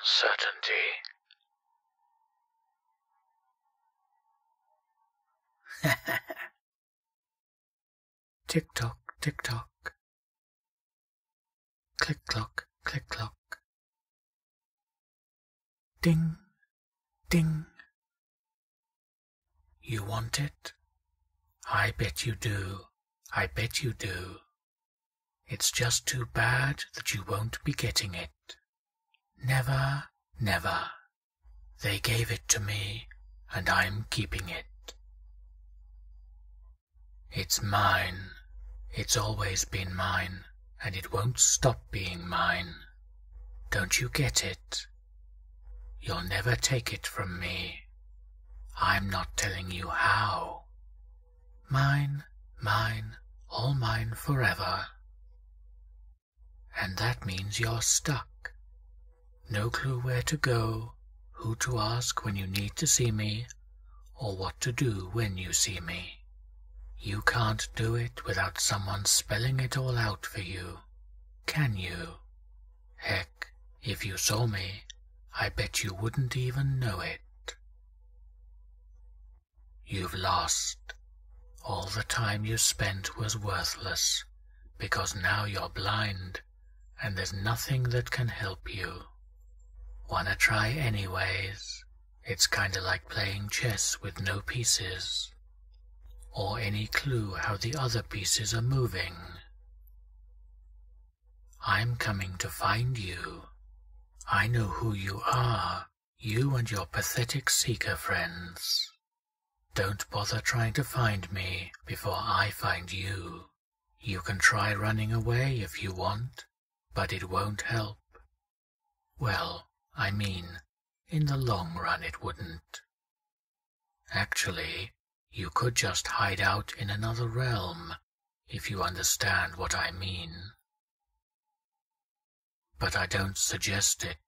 uncertainty. tick tock, tick tock. Click clock, click clock. Ding, ding. You want it? I bet you do. I bet you do. It's just too bad that you won't be getting it. Never, never. They gave it to me, and I'm keeping it. It's mine. It's always been mine, and it won't stop being mine. Don't you get it? You'll never take it from me. I'm not telling you how. Mine, mine, all mine forever. And that means you're stuck. No clue where to go, who to ask when you need to see me, or what to do when you see me. You can't do it without someone spelling it all out for you, can you? Heck, if you saw me, I bet you wouldn't even know it. You've lost. All the time you spent was worthless, because now you're blind, and there's nothing that can help you. Wanna try anyways? It's kinda like playing chess with no pieces or any clue how the other pieces are moving. I'm coming to find you. I know who you are, you and your pathetic seeker friends. Don't bother trying to find me before I find you. You can try running away if you want, but it won't help. Well, I mean, in the long run it wouldn't. Actually, you could just hide out in another realm, if you understand what I mean. But I don't suggest it.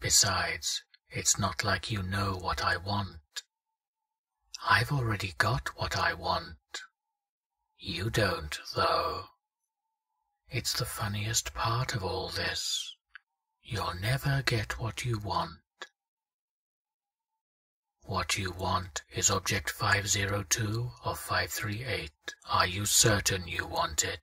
Besides, it's not like you know what I want. I've already got what I want. You don't, though. It's the funniest part of all this. You'll never get what you want. What you want is object 502 of 538. Are you certain you want it?